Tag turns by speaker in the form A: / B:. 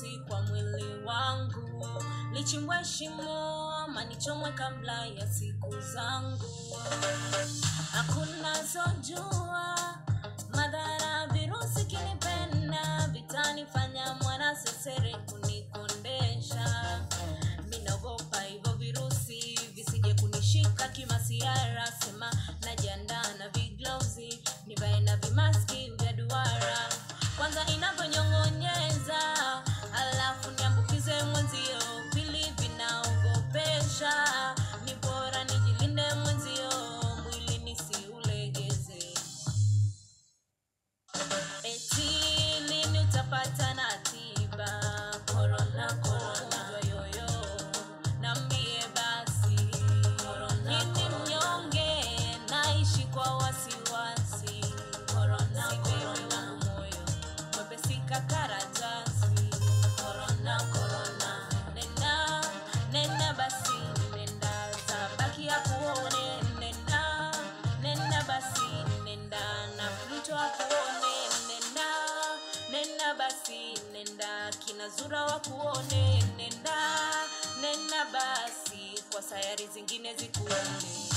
A: nafsi kwa mwili wangu. Lichimbwe shimo ama nichomwe kabla ya siku zangu. Hakunazojua madhara virusi kinipenda vitanifanya mwana sesere kunikondesha minaogopa hivyo virusi visije kunishika kimasiara. Sema najiandaa na viglozi ni vimaski mwepesika karatasi korona basi nenda. Sabaki kuone nenda. Nena basi nenda. Nena basi nenda. Kinazura nenda. Nena basi kwa sayari zingine zikuone